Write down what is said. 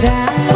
that